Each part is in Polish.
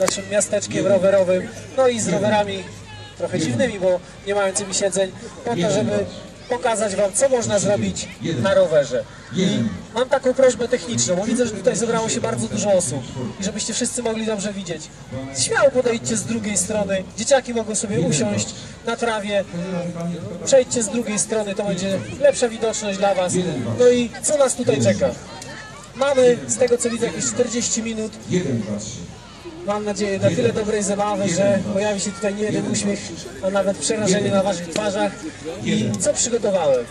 naszym miasteczkiem rowerowym, no i z rowerami trochę dziwnymi, bo nie mającymi siedzeń, po to, żeby pokazać Wam, co można zrobić na rowerze. I mam taką prośbę techniczną, bo widzę, że tutaj zebrało się bardzo dużo osób i żebyście wszyscy mogli dobrze widzieć. Śmiało podejdźcie z drugiej strony, dzieciaki mogą sobie usiąść na trawie, przejdźcie z drugiej strony, to będzie lepsza widoczność dla Was. No i co nas tutaj czeka? Mamy, z tego co widzę, jakieś 40 minut mam nadzieję, na tyle dobrej zabawy, że pojawi się tutaj nie jeden uśmiech, a nawet przerażenie na waszych twarzach. I co przygotowałem?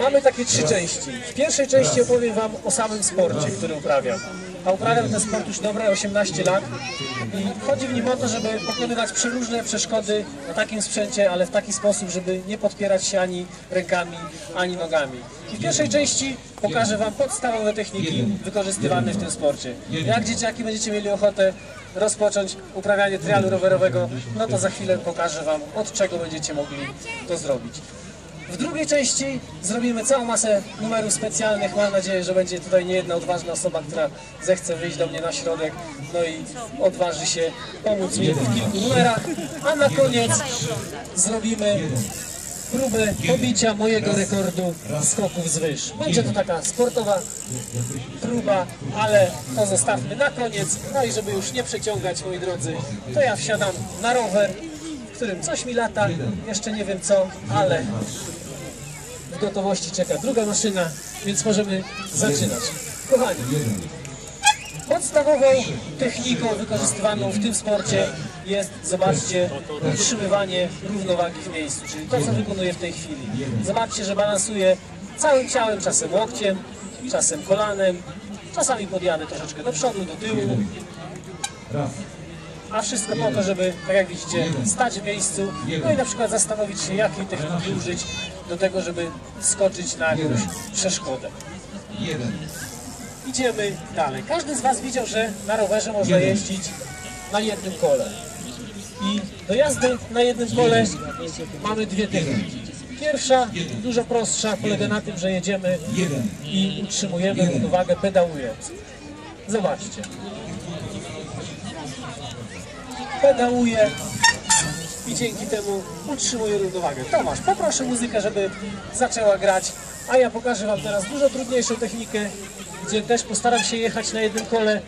Mamy takie trzy części. W pierwszej części opowiem wam o samym sporcie, który uprawiam. A uprawiam ten sport już dobre 18 lat i chodzi w nim o to, żeby pokonywać przeróżne przeszkody na takim sprzęcie, ale w taki sposób, żeby nie podpierać się ani rękami, ani nogami. I w pierwszej części pokażę wam podstawowe techniki wykorzystywane w tym sporcie. Jak dzieciaki będziecie mieli ochotę rozpocząć uprawianie trialu rowerowego, no to za chwilę pokażę Wam, od czego będziecie mogli to zrobić. W drugiej części zrobimy całą masę numerów specjalnych. Mam nadzieję, że będzie tutaj nie jedna odważna osoba, która zechce wyjść do mnie na środek, no i odważy się pomóc mi w kilku numerach. A na koniec zrobimy próbę pobicia mojego rekordu skoków z wyż. Będzie to taka sportowa próba, ale to zostawmy na koniec. No i żeby już nie przeciągać, moi drodzy, to ja wsiadam na rower, w którym coś mi lata, jeszcze nie wiem co, ale w gotowości czeka druga maszyna, więc możemy zaczynać. Kochani, podstawową techniką wykorzystywaną w tym sporcie jest, zobaczcie, utrzymywanie równowagi w miejscu, czyli to, co wykonuję w tej chwili. Zobaczcie, że balansuję całym ciałem, czasem łokciem, czasem kolanem, czasami podjadę troszeczkę do przodu, do tyłu, a wszystko po to, żeby, tak jak widzicie, stać w miejscu, no i na przykład zastanowić się, jakiej techniki użyć do tego, żeby skoczyć na jakąś przeszkodę. Idziemy dalej. Każdy z Was widział, że na rowerze można jeździć na jednym kole. I do jazdy na jednym kole mamy dwie techniki. Pierwsza, dużo prostsza, polega na tym, że jedziemy i utrzymujemy równowagę pedałując. Zobaczcie. Pedałuję i dzięki temu utrzymuję równowagę. Tomasz, poproszę muzykę, żeby zaczęła grać, a ja pokażę Wam teraz dużo trudniejszą technikę, gdzie też postaram się jechać na jednym kole,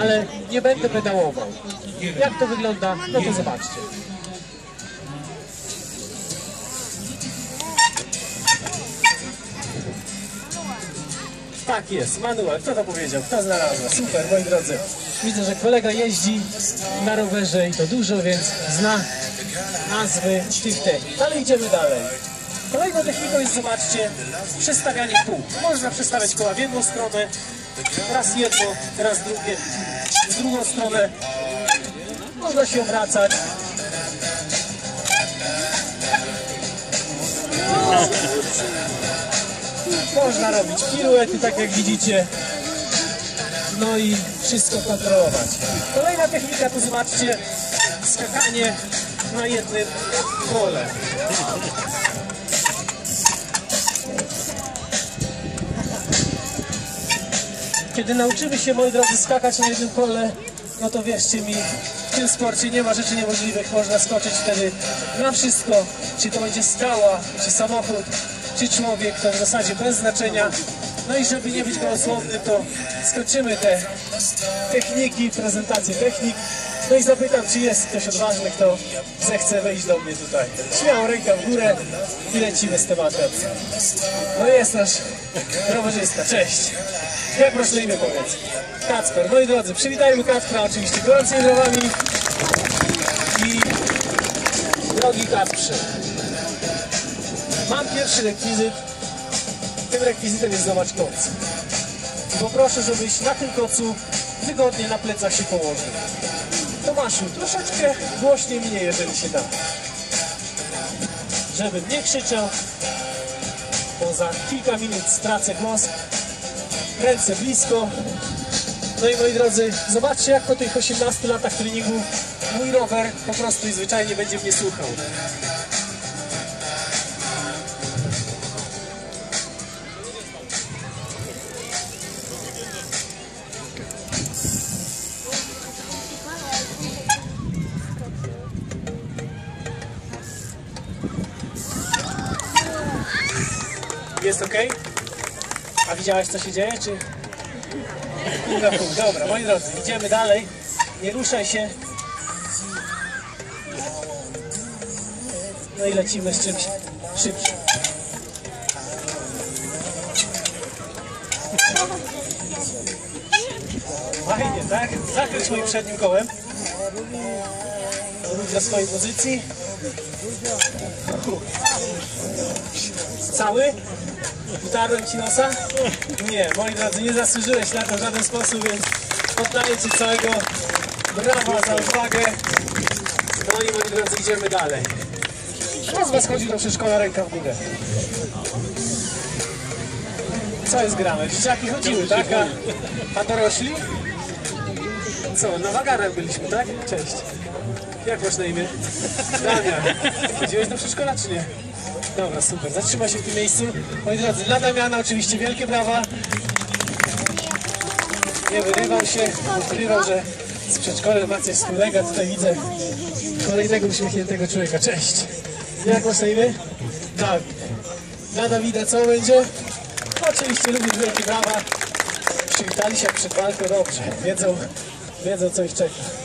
ale nie będę pedałował. Jak to wygląda? No to zobaczcie. Tak jest, manual. Kto to powiedział? Kto znalazł? Super, moi drodzy. Widzę, że kolega jeździ na rowerze i to dużo, więc zna nazwy tych technik. Ale idziemy dalej. Kolejną techniką jest, zobaczcie, przestawianie kół. Można przestawiać koła w jedną stronę, raz jedno, raz drugie, w drugą stronę. Można się obracać. Można robić piruety, tak jak widzicie. No i wszystko kontrolować. Kolejna technika to zobaczcie, skakanie na jednym kole. Kiedy nauczymy się, moi drodzy, skakać na jednym kole, no to wierzcie mi, w tym sporcie nie ma rzeczy niemożliwych. Można skoczyć wtedy na wszystko, czy to będzie skała, czy samochód, czy człowiek, to w zasadzie bez znaczenia. No i żeby nie być gołosłownym, to skoczymy te techniki, prezentację technik. No i zapytam, czy jest ktoś odważny, kto zechce wejść do mnie tutaj. Śmiało ręka w górę i lecimy z tematem. No jest nasz rowerzysta, cześć. Jak masz na imię powiedz? Kacper. Moi drodzy, przywitajmy Kacpra oczywiście gorącymi brawami. I drogi Kacprze, mam pierwszy rekwizyt. Tym rekwizytem jest zobacz koc. Poproszę, żebyś na tym kocu wygodnie na plecach się położył. Tomaszu, troszeczkę głośniej mnie, jeżeli się da. Żebym nie krzyczał, bo za kilka minut stracę głos. Ręce blisko. No i moi drodzy, zobaczcie jak po tych 18 latach treningu mój rower po prostu i zwyczajnie będzie mnie słuchał. Widziałeś co się dzieje, czy... Dobra, moi drodzy, idziemy dalej. Nie ruszaj się. No i lecimy z czymś szybszym. Fajnie, tak? Zakręć moim przednim kołem. Wróć do swojej pozycji. Cały? Utarłem ci nosa? Nie, moi drodzy, nie zasłużyłeś na to w żaden sposób, więc poddaję ci całego brawa za odwagę. No i moi drodzy, idziemy dalej. Kto z was chodzi do przedszkola ręka w górę? Co jest grane? Dzieciaki chodziły, tak? A, a dorośli? Co, na wagarach byliśmy, tak? Cześć. Jak masz na imię? Damian. Chodziłeś do przedszkola, czy nie? Dobra, super. Zatrzymaj się w tym miejscu. Moi drodzy, dla Damiana oczywiście wielkie brawa. Nie wyrywał się, ukrywał, że z przedszkola ma coś wspólnego. Tutaj widzę kolejnego uśmiechniętego człowieka. Cześć. Jak masz na imię? Dawid. Dla Dawida co będzie? Oczywiście lubię wielkie brawa. Przywitali się przed walką, dobrze. Wiedzą, wiedzą co ich czeka.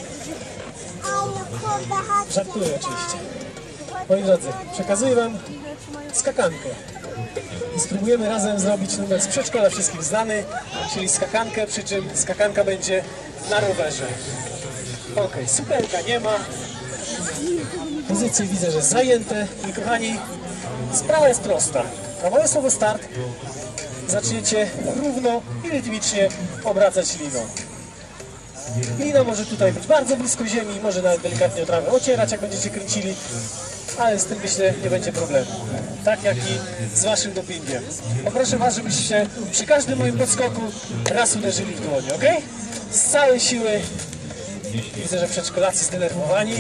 Żartuję oczywiście. Moi drodzy, przekazuję Wam skakankę. I spróbujemy razem zrobić numer z przedszkola wszystkich znany, czyli skakankę, przy czym skakanka będzie na rowerze. Ok, supełka nie ma. Pozycje widzę, że zajęte. I kochani, sprawa jest prosta. Moje słowo start zaczniecie równo i rytmicznie obracać liną. Lina może tutaj być bardzo blisko ziemi, może nawet delikatnie o trawę ocierać, jak będziecie kręcili, ale z tym myślę nie będzie problemu. Tak jak i z waszym dopingiem. Poproszę was, żebyście przy każdym moim podskoku raz uderzyli w dłonie, ok? Z całej siły. Widzę, że przedszkolacy zdenerwowani,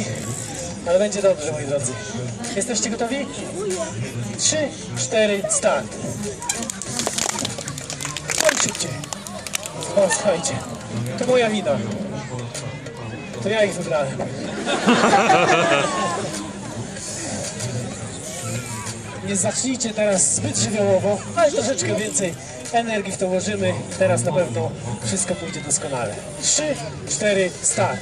ale będzie dobrze, moi drodzy. Jesteście gotowi? Trzy, cztery, start. Bądź szybciej. O, słuchajcie, to moja wina. To ja ich wybrałem. Nie zacznijcie teraz zbyt żywiołowo, ale troszeczkę więcej energii w to włożymy i teraz na pewno wszystko pójdzie doskonale. Trzy, cztery, start.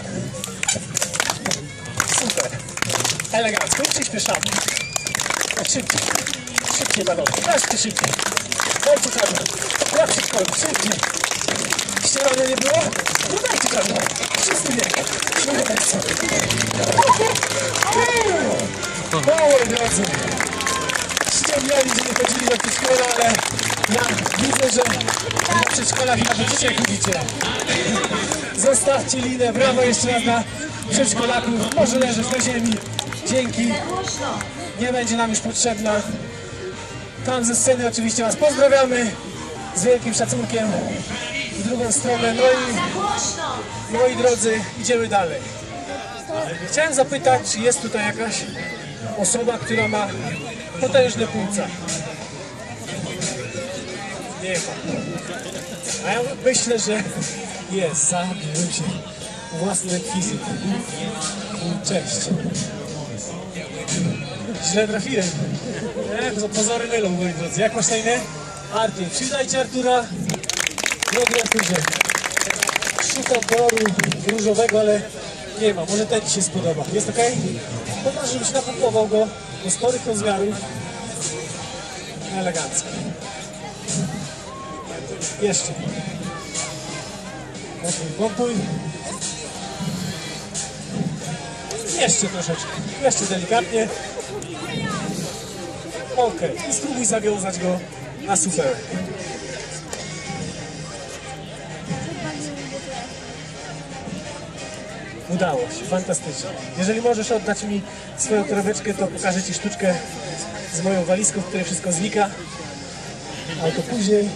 Super. Elegancko przyspieszamy. Szybciej. Szybciej panowie. Wreszcie szybciej. Dajcie czarno. Szkoły. Szybciej. Ścierania nie było? No dajcie czarno. Wszyscy biegną. No lecą. O, moi drodzy. Ściemniali, że nie chodzili do przedszkola, ale ja widzę, że na przedszkolach nawet dzisiaj chodzicie. Zostawcie linę. Brawo jeszcze raz na przedszkolaków. Może leżeć na ziemi. Dzięki. Nie będzie nam już potrzebna. Tam ze sceny oczywiście Was pozdrawiamy z wielkim szacunkiem w drugą stronę. No i moi drodzy, idziemy dalej. Chciałem zapytać, czy jest tutaj jakaś osoba, która ma potężne płuca? Nie ma. A ja myślę, że jest. Zabiłem się własny rekwizyt. Cześć. Źle trafiłem. Nie, to pozory mylą, moi drodzy. Jak masz na imię? Artur. Przydajcie Artura. Drogi Arturze. Szukam koloru różowego, ale nie ma. Może ten Ci się spodoba. Jest ok? Poproszę, żebyś napompował go do sporych rozmiarów. Elegancko. Jeszcze. Pompuj, pompuj. Jeszcze troszeczkę. Jeszcze delikatnie. Ok. I spróbuj zawiązać go na suferek. Udało się, fantastycznie. Jeżeli możesz oddać mi swoją torebeczkę, to pokażę Ci sztuczkę z moją walizką, w której wszystko znika. Ale to później.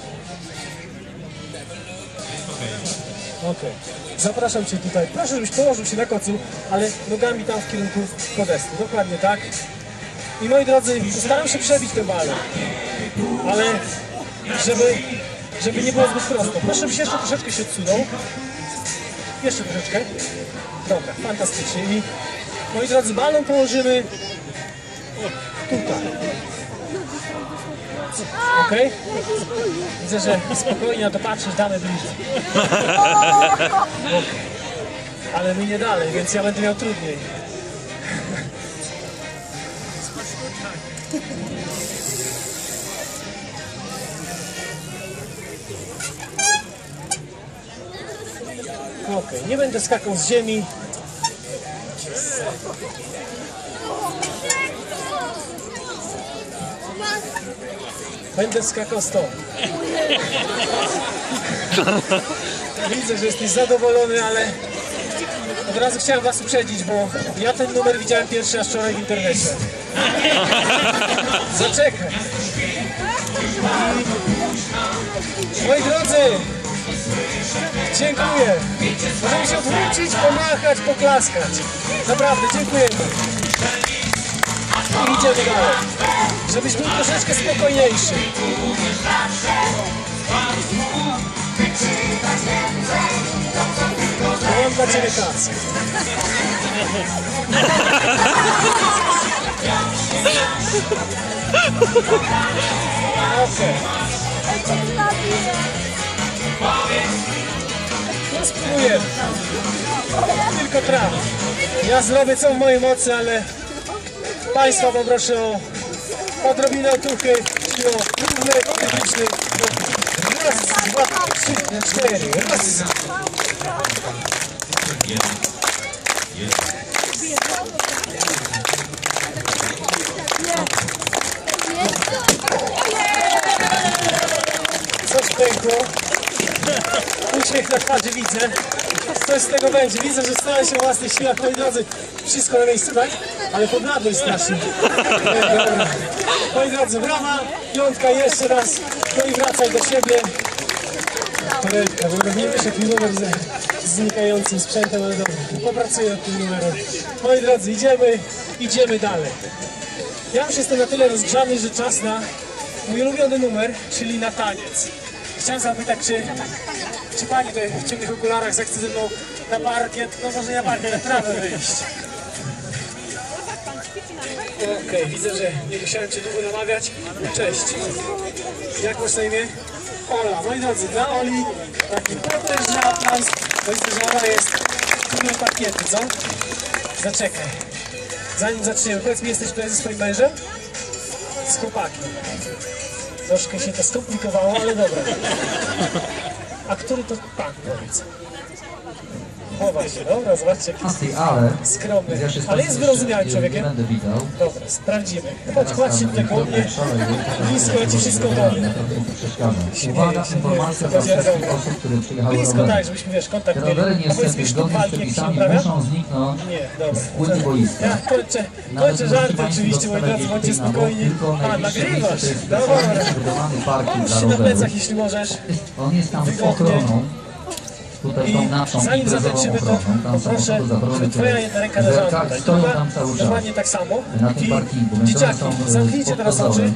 Okej. Zapraszam Cię tutaj. Proszę, żebyś położył się na kocu, ale nogami tam w kierunku podestu. Dokładnie tak. I moi drodzy, staram się przebić tę balę. Ale żeby, żeby nie było zbyt prosto. Proszę, żebyś jeszcze troszeczkę się odsunął. Jeszcze troszeczkę. Dobra, fantastycznie. I moi drodzy, balon położymy tutaj. Okej? Widzę, że spokojnie na to patrzysz, damy bliżej. Ale my nie dalej, więc ja będę miał trudniej. Okej, nie będę skakał z ziemi. Będę skakał stąd. Widzę, że jesteś zadowolony, ale od razu chciałem was uprzedzić, bo ja ten numer widziałem pierwszy raz wczoraj w internecie. Zaczekaj. Moi drodzy, dziękuję. Możemy się odwrócić, pomachać, poklaskać. Naprawdę, dziękujemy. I idziemy dalej. Żebyś był troszeczkę spokojniejszy. Bo Mam dla Ciebie kasę. Okej. No spróbujemy. Tylko traf. Ja zrobię co w mojej mocy, ale Państwa poproszę o odrobinę otuchy i o numer krytyczny. Raz, dwa, trzy, cztery. Raz. Coś pękło. Uśmiech na twarzy widzę. Coś z tego będzie. Widzę, że starałem się o własnych siłach, moi drodzy. Wszystko na miejscu, tak? Ale podladłeś strasznie. E, dobra. Moi drodzy, brawa. Piątka jeszcze raz. No i wracaj do siebie. Korelka, bo nie wiesz jaki numer znikającym sprzętem, ale dobra. Popracuję nad tym numerem. Moi drodzy, idziemy, idziemy dalej. Ja już jestem na tyle rozgrzany, że czas na mój ulubiony numer, czyli na taniec. Chciałem zapytać, czy, czy pani tutaj w ciemnych okularach zechce ze mną na parkiet, no może nie na parkiet, na trawę wyjść. Okej, widzę, że nie musiałem Cię długo namawiać. Cześć. Jak masz na imię? Ola. Moi drodzy, dla Oli taki potężny to jest, że ona jest królem parkietu, co? Zaczekaj. Zanim zaczniemy, powiedz mi, jesteś tutaj ze swoim mężem? Z chłopakiem. Troszkę się to skomplikowało, ale dobra. A który to pan, powiedz? Chowa się, dobra, zobaczcie jaki ale skromny. Ale jest wyrozumiałym nie człowiekiem. Dobra, sprawdzimy. Chodź, kładź się tutaj szalej, Blisko, ja ci wszystko. Śmieję Uwaga, informacja nie, dla wszystkich osób, które przyjechały Blisko daj, żebyśmy wiesz, kontakt mieli. rowery mi, niestety zgodnie z przepisami muszą zniknąć Nie, z płyty boiska. Ja kończę, kończę żarty oczywiście, moi drodzy, bądźcie spokojni. A, nagrywasz. Dobra. dla się na plecach, jeśli możesz. On jest tam z ochroną. Tutaj I tą naszą zanim zakończymy, to poproszę, żeby twoja jedna ręka leżała tutaj. Druga dokładnie tak samo. na tym parkingu, dzieciaki, e, zamknijcie teraz oczy.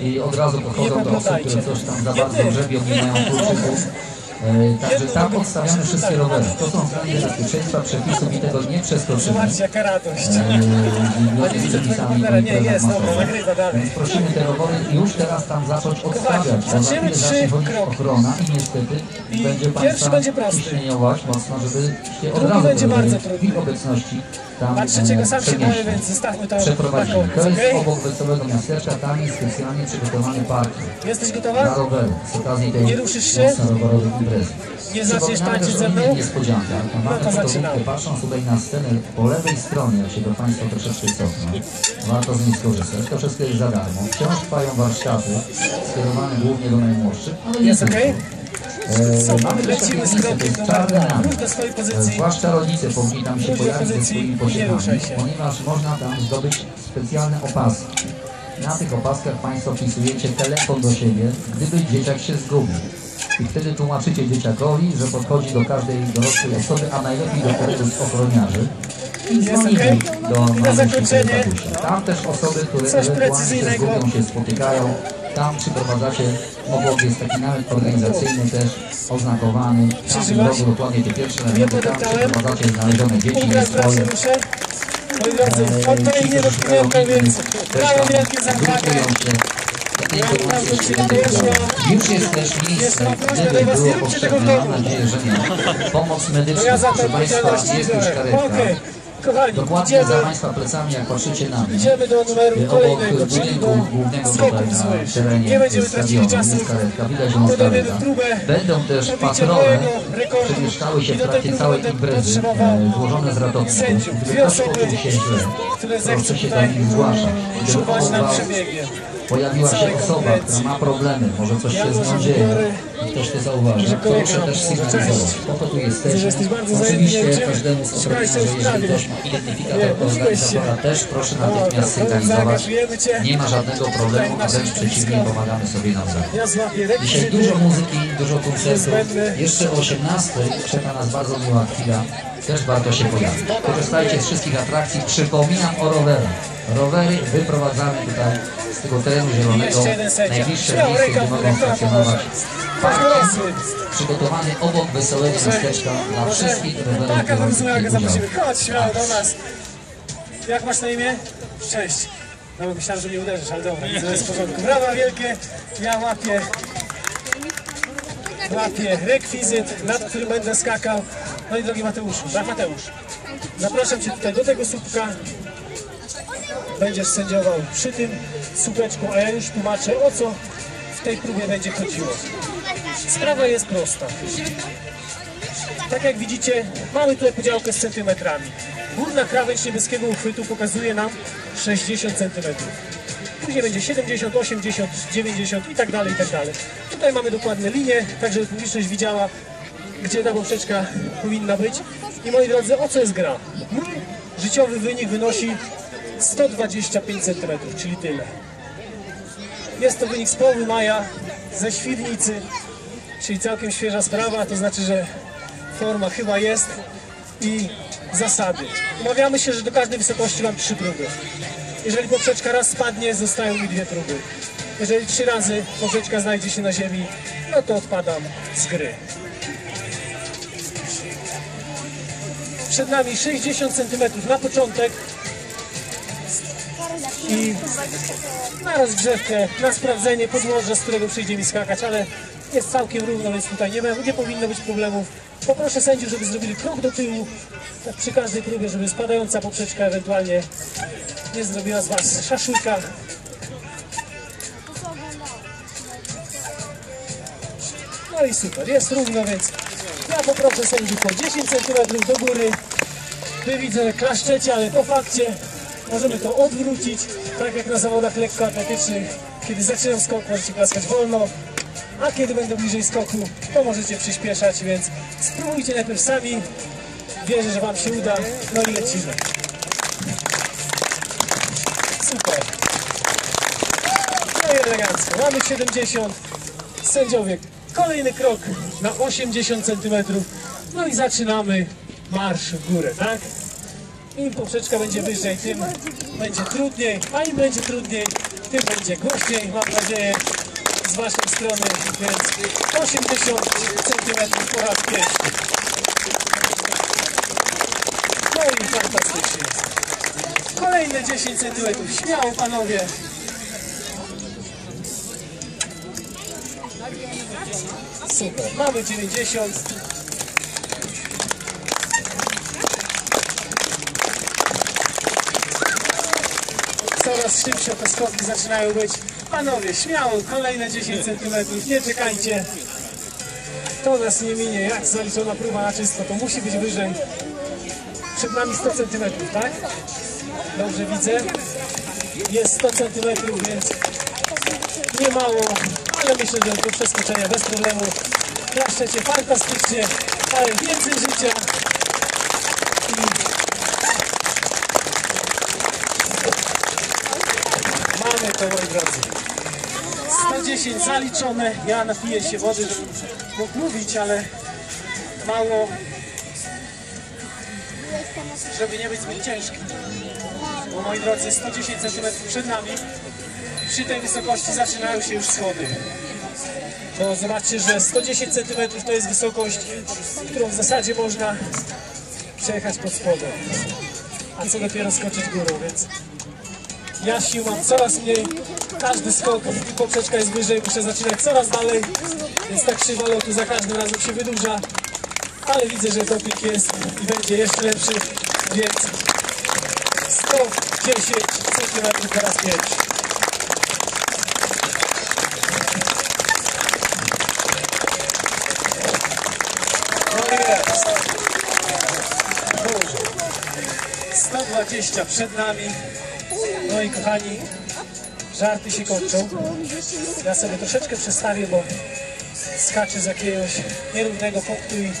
i od razu podchodzą do osób, które coś tam za bardzo grzebią, nie mają kluczyków. E, Także tam nogą odstawiamy tak. wszystkie rowery. To są względy bezpieczeństwa przepisów i tego nie przeskoczymy. Zobaczcie, jaka radość. E, Zgodnie nie jest, dobra, nagrywa dalej. Więc prosimy te rowery już teraz tam zacząć odstawiać, bo za chwilę zacznie chodzić ochrona i niestety I będzie Państwa będzie ciśnieniować mocno, żeby się od razu będzie rowery bardzo trudny. w obecności tam A trzeciego e, sam się boję, więc zostawmy to na przeprowadzimy. To jest obok wesołego miasteczka, tam jest specjalnie przygotowany parking Jesteś gotowa? z okazji tej Nie ruszysz się? mocno imprezy. Nie zaczniesz tańczyć ze mną? niespodziankach. A No to zaczynamy. patrząc tutaj na scenę po lewej stronie, jak się do Państwa troszeczkę cofną, warto z niej skorzystać. To wszystko jest za darmo. Wciąż trwają warsztaty skierowane głównie do najmłodszych, ale Jest okej? E, Co, Mamy lecimy z krokiem namiot. Wróć do swojej pozycji. Zwłaszcza rodzice powinni tam się do pojawić ze swoimi i nie pociechami, ruszaj się. ponieważ można tam zdobyć specjalne opaski. Na tych opaskach Państwo wpisujecie telefon do siebie, gdyby dzieciak się zgubił. I wtedy tłumaczycie dzieciakowi, że podchodzi do każdej dorosłej osoby, a najlepiej do któregoś z ochroniarzy i okej? do mamusi tatusia. Tam też osoby, które ewentualnie się zgubią, się spotykają. Tam przyprowadzacie obok jest taki namiot organizacyjny też oznakowany. Tam w rogu dokładnie te pierwsze namioty, tam przyprowadzacie znalezione dzieci i swoje. Moi drodzy, od tej ci, nie którzy szukają dotknięte, więc dają wielkie zapłatę. Informacje jeszcze będą Już jest też miejsce, gdyby było potrzebne, mam nadzieję, że nie. Pomoc No medyczna, proszę Państwa, jest już karetka. Kochani, Dokładnie za Państwa plecami, jak patrzycie na mnie. idziemy do numeru Obok kolejnego, czyli budynku do skoków na złych. terenie Nie będziemy tracili czasu. jest karetka, widać ją z Podejmiemy daleka. próbę Będą też patrole przemieszczały się w trakcie całej imprezy, e, złożone z ratowników. Dwie ktoś poczuł się źle, proszę się do nich zgłaszać. Gdyby przebiegiem. Pojawiła się osoba, która ma problemy, może coś się z nią dzieje i ktoś to zauważy, że proszę też sygnalizować. Po to tu jesteśmy. że Oczywiście każdemu z w jeżeli ktoś ma identyfikator organizatora, też proszę Dobra, natychmiast dobra, sygnalizować. zaangażujemy cię. Nie ma żadnego problemu, a wręcz przeciwnie, pomagamy sobie nawzajem. Dzisiaj dużo muzyki, dużo koncertów. Jeszcze o 18 czeka nas bardzo miła chwila. Też warto się pojawić. Korzystajcie z wszystkich atrakcji. Przypominam o rowerach. Rowery wyprowadzamy tutaj z tego terenu zielonego. Jeszcze jeden sędzia. Najbliższe miejsce, gdzie mogą stacjonować. Parking przygotowany obok wesołego miasteczka dla wszystkich rowerów biorących. Chodź śmiało do nas. Jak masz na imię? Cześć. No bo myślałem, że mnie uderzysz, ale dobra, to jest w porządku. Brawa wielkie. Ja łapię. Łapię rekwizyt, nad którym będę skakał. No i drogi Mateuszu, tak Mateusz. Zapraszam Cię tutaj do tego słupka. Będziesz sędziował przy tym słupeczku, a ja już tłumaczę o co w tej próbie będzie chodziło. Sprawa jest prosta. Tak jak widzicie, mamy tutaj podziałkę z centymetrami. Górna krawędź niebieskiego uchwytu pokazuje nam 60 centymetrów. Później będzie 70, 80, 90 i tak dalej, i tak dalej. Tutaj mamy dokładne linie, tak żeby publiczność widziała, gdzie ta poprzeczka powinna być. I moi drodzy, o co jest gra? Mój życiowy wynik wynosi 125 cm, czyli tyle. Jest to wynik z połowy maja, ze Świdnicy, czyli całkiem świeża sprawa, to znaczy, że forma chyba jest i zasady. Umawiamy się, że do każdej wysokości mam trzy próby. Jeżeli poprzeczka raz spadnie, zostają mi dwie próby. Jeżeli trzy razy poprzeczka znajdzie się na ziemi, no to odpadam z gry. Przed nami 60 cm na początek i na rozgrzewkę, na sprawdzenie podłoża, z którego przyjdzie mi skakać, ale jest całkiem równo, więc tutaj nie, ma, nie powinno być problemów. Poproszę sędziów, żeby zrobili krok do tyłu, tak przy każdej próbie, żeby spadająca poprzeczka ewentualnie nie zrobiła z Was szaszłyka. No i super, jest równo, więc ja poproszę sędziów po 10 cm do góry. Wy widzę, klaszczecie, ale po fakcie możemy to odwrócić, tak jak na zawodach lekkoatletycznych. Kiedy zaczynam skok, możecie klaskać wolno, a kiedy będę bliżej skoku, to możecie przyspieszać, więc spróbujcie najpierw sami. Wierzę, że Wam się uda, no i lecimy. Super. No i elegancko. Mamy 70. Sędziowie, kolejny krok na 80 cm. No i zaczynamy marsz w górę, tak? Im poprzeczka będzie wyżej, tym będzie trudniej, a im będzie trudniej, tym będzie głośniej, mam nadzieję, z Waszej strony, więc 80 cm po raz pierwszy. No i fantastycznie. Kolejne 10 cm, śmiało panowie. Super, mamy 90. Coraz szybsze te skoki zaczynają być. Panowie, śmiało, kolejne 10 cm, nie czekajcie. To nas nie minie, jak zaliczona próba na czysto, to musi być wyżej. Przed nami 100 cm, tak? Dobrze widzę. Jest 100 cm, więc nie mało, ale myślę, że do przeskoczenia bez problemu. Klaszczecie fantastycznie, ale więcej życia. I mamy to, moi drodzy. 110 zaliczone. Ja napiję się wody, żebym mógł mówić, ale mało, żeby nie być zbyt ciężki. Bo moi drodzy, 110 cm przed nami. Przy tej wysokości zaczynają się już schody. Bo zobaczcie, że 110 cm to jest wysokość, którą w zasadzie można przejechać pod spodem. A co dopiero skoczyć górą, więc Ja sił mam coraz mniej. Każdy skok i poprzeczka jest wyżej, muszę zaczynać coraz dalej. Więc ta krzywa lotu za każdym razem się wydłuża. Ale widzę, że doping jest i będzie jeszcze lepszy, więc 110 cm po raz pierwszy. No jest. Dobrze. 120 przed nami. No i kochani, żarty się kończą. Ja sobie troszeczkę przestawię, bo skaczę z jakiegoś nierównego punktu i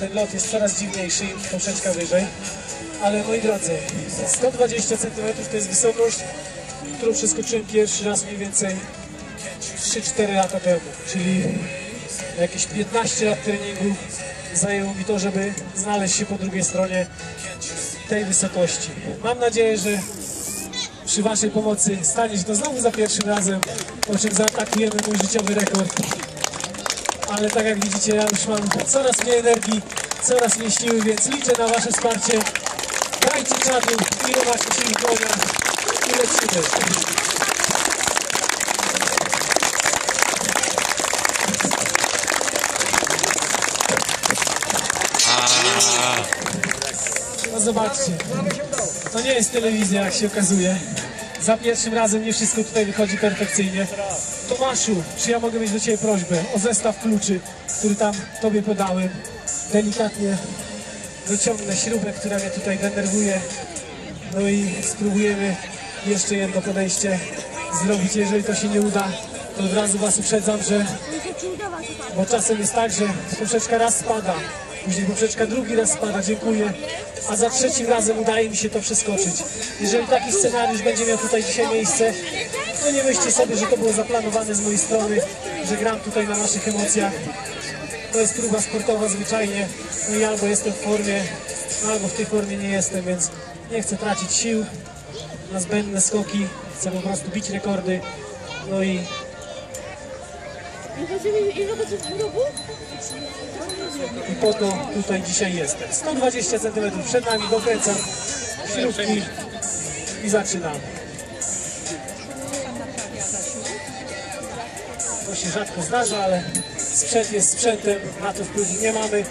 ten lot jest coraz dziwniejszy i troszeczkę wyżej. Ale moi drodzy, 120 cm to jest wysokość, którą przeskoczyłem pierwszy raz mniej więcej 3-4 lata temu, czyli jakieś 15 lat treningu zajęło mi to, żeby znaleźć się po drugiej stronie tej wysokości. Mam nadzieję, że przy Waszej pomocy stanie się to znowu za pierwszym razem, po czym zaatakujemy mój życiowy rekord. Ale tak jak widzicie, ja już mam coraz mniej energii, coraz mniej siły, więc liczę na Wasze wsparcie. Dajcie czadu, ile macie sił w dłoniach i lecimy. No zobaczcie, to nie jest telewizja, jak się okazuje. Za pierwszym razem nie wszystko tutaj wychodzi perfekcyjnie. Tomaszu, czy ja mogę mieć do Ciebie prośbę o zestaw kluczy, który tam Tobie podałem. Delikatnie wyciągnę śrubę, która mnie tutaj denerwuje. No i spróbujemy jeszcze jedno podejście zrobić. Jeżeli to się nie uda, to od razu Was uprzedzam, że bo czasem jest tak, że poprzeczka raz spada, później poprzeczka drugi raz spada, dziękuję, a za trzecim razem udaje mi się to przeskoczyć. Jeżeli taki scenariusz będzie miał tutaj dzisiaj miejsce, to nie myślcie sobie, że to było zaplanowane z mojej strony, że gram tutaj na naszych emocjach. To jest próba sportowa zwyczajnie, no i albo jestem w formie, no albo w tej formie nie jestem, więc nie chcę tracić sił na zbędne skoki, chcę po prostu bić rekordy, no i Ile będzie w? I po to tutaj dzisiaj jestem. 120 cm przed nami, dokręcam śrubki i zaczynamy. To się rzadko zdarza, ale sprzęt jest sprzętem, na to wpływu nie mamy.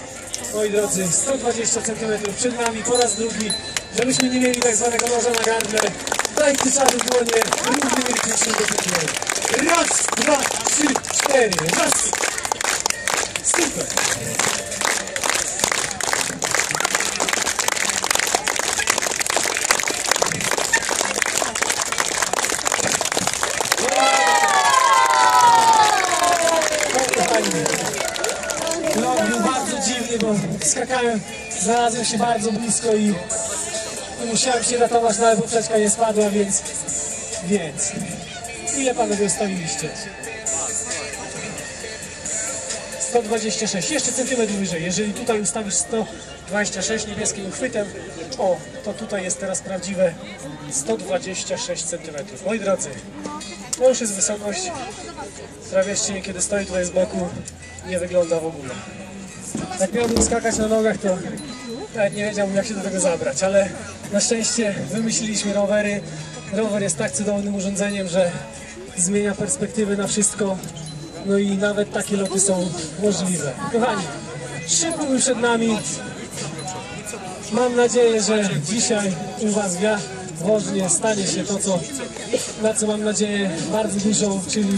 Moi drodzy, 120 cm przed nami po raz drugi, żebyśmy nie mieli tak zwanego noża na gardle. Dajcie czadu dłonie, równymi rytmicznie do. Raz, dwa, trzy, cztery, raz. Super. Kochani, lot był bardzo dziwny, bo skakałem, znalazłem się bardzo blisko i i musiałem się ratować, no ale poprzeczka nie spadła, więc... Więc... Ile panowie ustawiliście? 126, jeszcze centymetr wyżej. Jeżeli tutaj ustawisz 126 niebieskim uchwytem, o, to tutaj jest teraz prawdziwe 126 centymetrów. Moi drodzy, to już jest wysokość, która wierzcie mi, kiedy stoję tutaj z boku, nie wygląda w ogóle. Jak miałbym skakać na nogach, to nawet nie wiedziałbym, jak się do tego zabrać, ale na szczęście wymyśliliśmy rowery. Rower jest tak cudownym urządzeniem, że zmienia perspektywę na wszystko. No i nawet takie loty są możliwe. Kochani, trzy próby przed nami. Mam nadzieję, że dzisiaj u Was w Jaworznie stanie się to, co, na co mam nadzieję bardzo dużo, czyli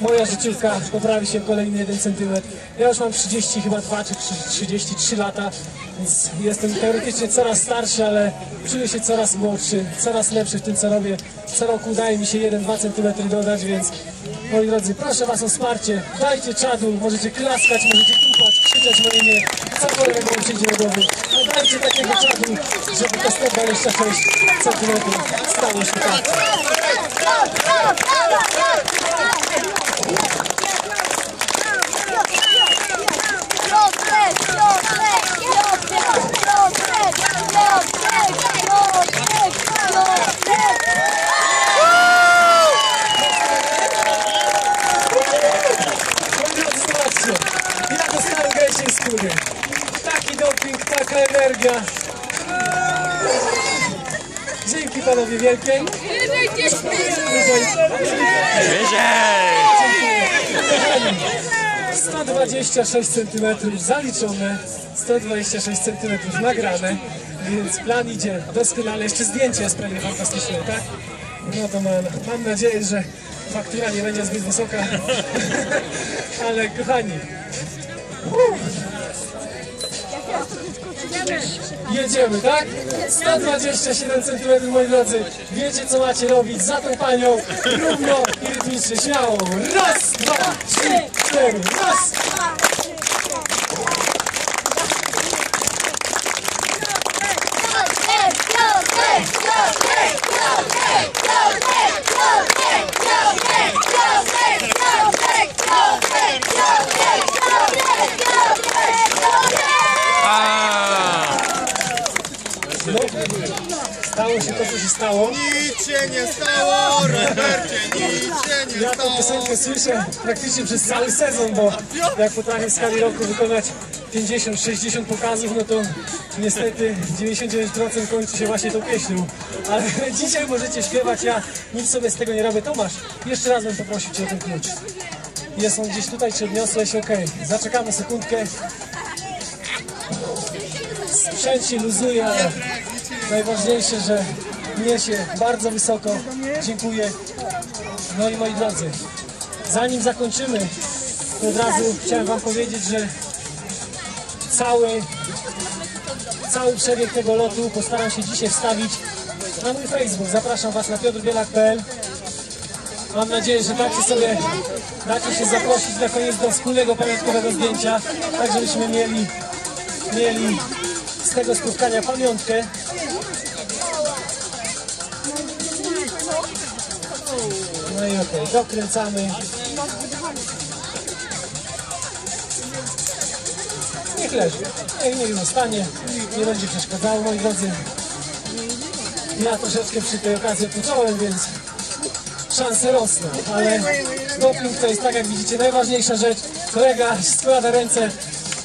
moja życiówka poprawi się kolejny 1 cm. Ja już mam 30 chyba 2 czy 33 lata, więc jestem teoretycznie coraz starszy, ale czuję się coraz młodszy, coraz lepszy w tym, co robię. Co roku udaje mi się 1-2 cm dodać, więc moi drodzy, proszę Was o wsparcie. Dajcie czadu, możecie klaskać, możecie tupać, krzyczeć moje imię, cokolwiek wam przyjdzie do głowy. No dajcie takiego czadu, żeby to 126 cm stało się tak. Taka energia. Dzięki panowie wielkie. Kochani, 126 cm zaliczone, 126 cm nagrane, więc plan idzie doskonale. Jeszcze zdjęcie jest pewnie fantastyczne, tak? No to mam, mam nadzieję, że faktura nie będzie zbyt wysoka. Ale kochani, Jedziemy, tak? 127 cm, moi drodzy. Wiecie, co macie robić za tą panią. Równo i rytmicznie, śmiało. Raz, dwa, trzy, cztery. Raz. No, stało się to, co się stało. Nic się nie stało, Robercie, nic się nie Ja tę stało. piosenkę słyszę praktycznie przez cały sezon, bo jak potrafię w skali roku wykonać 50-60 pokazów, no to niestety 99% kończy się właśnie tą pieśnią. Ale dzisiaj możecie śpiewać, ja nic sobie z tego nie robię. Tomasz, jeszcze raz bym poprosił Cię o ten klucz. Jest on gdzieś tutaj, czy odniosłeś? Okej, zaczekamy sekundkę. Sprzęt się luzuje, ale najważniejsze, że niesie bardzo wysoko. Dziękuję. No i moi drodzy, zanim zakończymy, od razu chciałem Wam powiedzieć, że cały, cały przebieg tego lotu postaram się dzisiaj wstawić na mój Facebook. Zapraszam Was na piotrbielak.pl Mam nadzieję, że dacie sobie, dacie się zaprosić na koniec do wspólnego pamiątkowego zdjęcia, tak żebyśmy mieli, mieli z tego spotkania pamiątkę. Okej, dokręcamy. Niech leży, niech, niech zostanie, nie będzie przeszkadzało, moi drodzy. Ja troszeczkę przy tej okazji odpocząłem, więc szanse rosną, ale doping to jest tak jak widzicie najważniejsza rzecz. Kolega składa ręce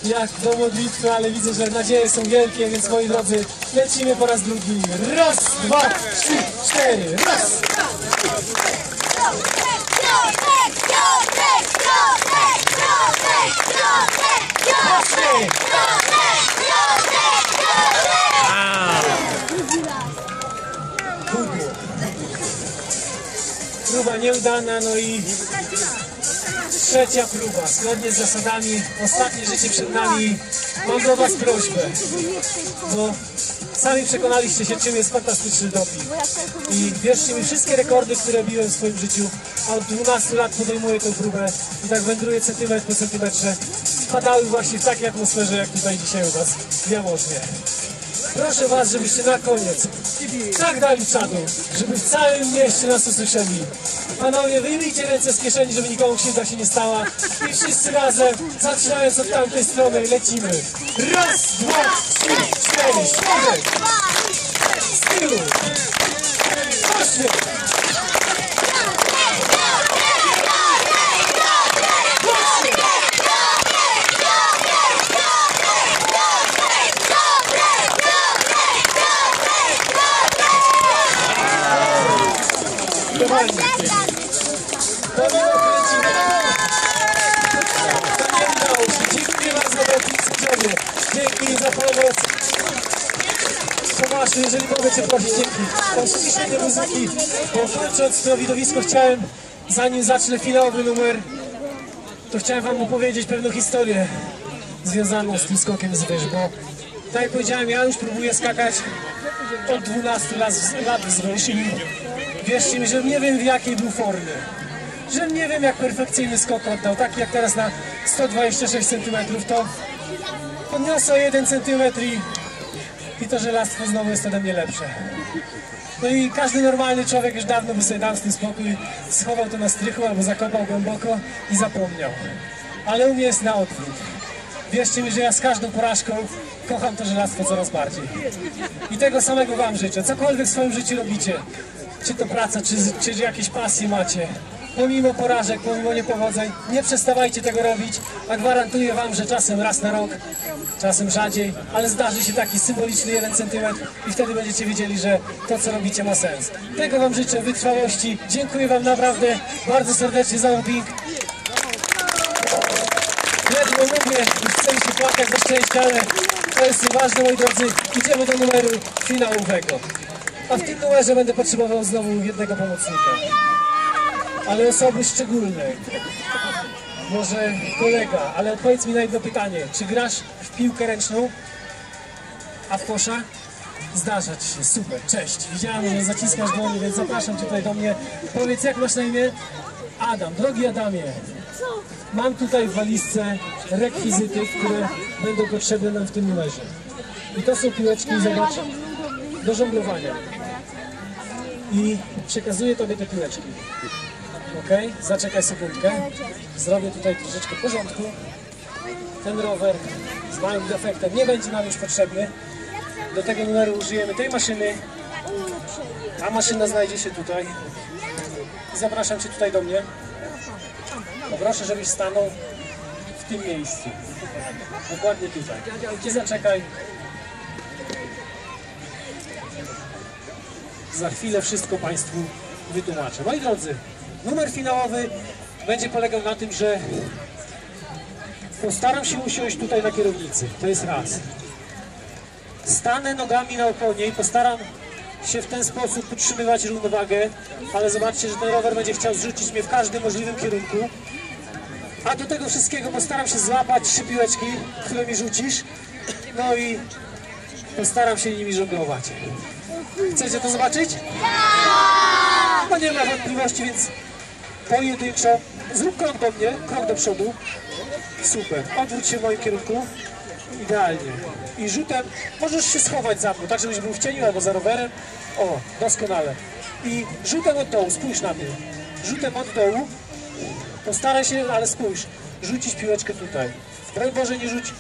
jak do modlitwy, ale widzę, że nadzieje są wielkie, więc moi drodzy, lecimy po raz drugi. Raz, dwa, trzy, cztery, raz! Trzy! Pudło. Próba nieudana, no i trzecia próba. Zgodnie z zasadami, ostatnie życie przed nami. Mam do Was prośbę, bo sami przekonaliście się, czym jest fantastyczny doping. I wierzcie mi, wszystkie rekordy, które biłem w swoim życiu, a od 12 lat podejmuję tę próbę i tak wędruję centymetr po centymetrze, spadały właśnie w takiej atmosferze, jak tutaj dzisiaj u Was w Jaworznie. Proszę Was, żebyście na koniec tak dali czadu, żeby w całym mieście nas usłyszeli. Panowie, wyjmijcie ręce z kieszeni, żeby nikomu krzywda się nie stała i wszyscy razem, zaczynając od tamtej strony, lecimy. Raz, dwa, trzy, cztery, środek, z tyłu, ośmiech, kochani. To nie nakręcimy. To nie udało się. Dziękuję bardzo wielkim sędziowie. Dzięki za pomoc. Tomaszu, jeżeli mogę Cię prosić, dzięki. Oczywiście muzyki. Bo kończąc to widowisko chciałem, zanim zacznę finałowy numer, to chciałem Wam opowiedzieć pewną historię związaną z tym skokiem z wyż, bo tak jak powiedziałem, ja już próbuję skakać od 12 lat, lat z wyż i wierzcie mi, że nie wiem w jakiej był formie. Że nie wiem jak perfekcyjny skok oddał, taki jak teraz na 126 cm, to podniosę 1 cm i, i to żelastwo znowu jest ode mnie lepsze. No i każdy normalny człowiek już dawno by sobie dał z tym spokój, schował to na strychu albo zakopał głęboko i zapomniał. Ale u mnie jest na odwrót. Wierzcie mi, że ja z każdą porażką kocham to żelastwo coraz bardziej. I tego samego Wam życzę. Cokolwiek w swoim życiu robicie, czy to praca, czy, czy jakieś pasje macie, pomimo porażek, pomimo niepowodzeń, nie przestawajcie tego robić, a gwarantuję Wam, że czasem raz na rok, czasem rzadziej, ale zdarzy się taki symboliczny jeden centymetr i wtedy będziecie wiedzieli, że to, co robicie ma sens. Tego Wam życzę, wytrwałości. Dziękuję Wam naprawdę bardzo serdecznie za mobbing. Ledwo mówię, już chcę się płakać ze szczęścia, ale to jest nieważne, moi drodzy. Idziemy do numeru finałowego. A w tym numerze będę potrzebował znowu jednego pomocnika. Ale osoby szczególnej. Może kolega, ale odpowiedz mi na jedno pytanie. Czy grasz w piłkę ręczną? A w kosza? Zdarza ci się, super, cześć. Widziałem, że zaciskasz dłonie, więc zapraszam cię tutaj do mnie. Powiedz, jak masz na imię? Adam, drogi Adamie. Mam tutaj w walizce rekwizyty, które będą potrzebne nam w tym numerze. I to są piłeczki, zobacz, do żonglowania. I przekazuję Tobie te piłeczki. Ok? Zaczekaj sekundkę. Zrobię tutaj troszeczkę porządku. Ten rower z małym defektem nie będzie nam już potrzebny. Do tego numeru użyjemy tej maszyny. Ta maszyna znajdzie się tutaj. Zapraszam Cię tutaj do mnie. Poproszę, żebyś stanął w tym miejscu. Dokładnie tutaj. I zaczekaj. Za chwilę wszystko Państwu wytłumaczę. Moi drodzy, numer finałowy będzie polegał na tym, że postaram się usiąść tutaj na kierownicy. To jest raz. Stanę nogami na oponie i postaram się w ten sposób utrzymywać równowagę, ale zobaczcie, że ten rower będzie chciał zrzucić mnie w każdym możliwym kierunku. A do tego wszystkiego postaram się złapać trzy piłeczki, które mi rzucisz. No i postaram się nimi żonglować. Chcecie to zobaczyć? No nie ma wątpliwości, więc pojedynczo. Zrób krok do mnie, krok do przodu. Super. Odwróć się w moim kierunku. Idealnie. I rzutem możesz się schować za mną, tak żebyś był w cieniu albo za rowerem. O, doskonale. I rzutem od dołu, spójrz na mnie. Rzutem od dołu. Postaraj się, ale spójrz. Rzucić piłeczkę tutaj. Broń Boże nie rzuć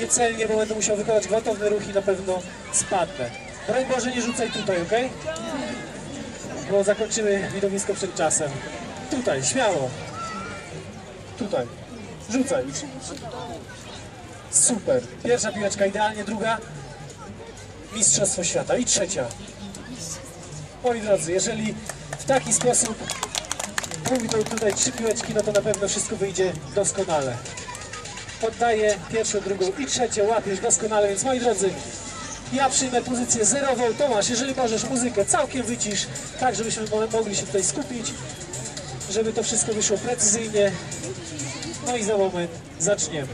niecelnie, bo będę musiał wykonać gwałtowny ruch i na pewno spadnę. Broń Boże nie rzucaj tutaj, ok? Bo zakończymy widowisko przed czasem. Tutaj, śmiało. Tutaj. Rzucaj. Super. Pierwsza piłeczka idealnie, druga Mistrzostwo Świata i trzecia. Moi drodzy, jeżeli w taki sposób pójdą tutaj trzy piłeczki, no to na pewno wszystko wyjdzie doskonale. Poddaję pierwszą, drugą i trzecią, łapiesz doskonale, więc moi drodzy, ja przyjmę pozycję zerową. Tomasz, jeżeli możesz muzykę całkiem wycisz, tak żebyśmy mo- mogli się tutaj skupić, żeby to wszystko wyszło precyzyjnie. No i za moment zaczniemy.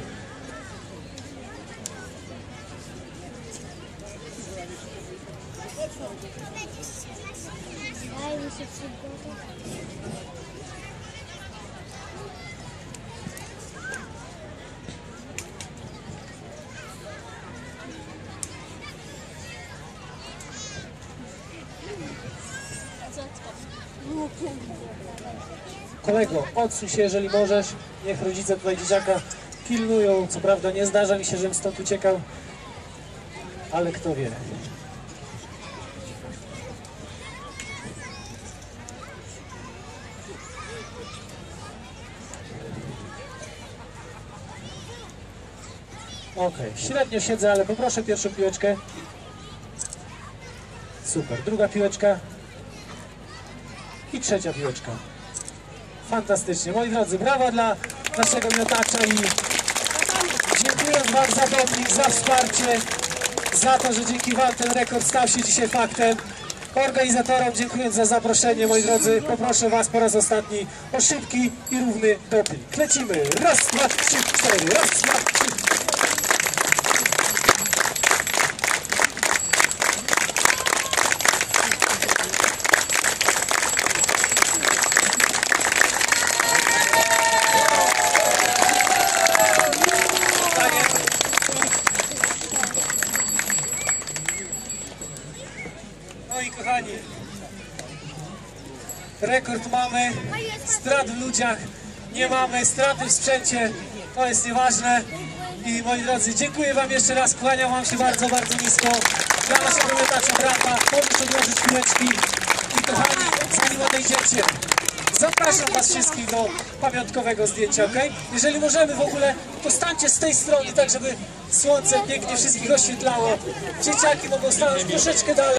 Odsuń się, jeżeli możesz. Niech rodzice tutaj dzieciaka pilnują. Co prawda nie zdarza mi się, żebym stąd uciekał, ale kto wie. Okej, średnio siedzę, ale poproszę pierwszą piłeczkę. Super, druga piłeczka i trzecia piłeczka. Fantastycznie. Moi drodzy, brawa dla naszego miotacza i dziękuję Wam za doping, za wsparcie, za to, że dzięki Wam ten rekord stał się dzisiaj faktem. Organizatorom dziękuję za zaproszenie, moi drodzy. Poproszę Was po raz ostatni o szybki i równy doping. Lecimy. Raz, dwa, trzy, cztery. Raz, dwa, rekord mamy, strat w ludziach nie mamy, straty w sprzęcie, to jest nieważne. I moi drodzy, dziękuję Wam jeszcze raz, kłaniam Wam się bardzo, bardzo nisko. Dla naszego miotacza brata, możesz odłożyć piłeczki. I kochani, zanim odejdziecie, Zapraszam Was wszystkich do pamiątkowego zdjęcia, ok? Jeżeli możemy w ogóle, to stańcie z tej strony, tak żeby słońce pięknie wszystkich oświetlało. Dzieciaki mogą stanąć troszeczkę dalej.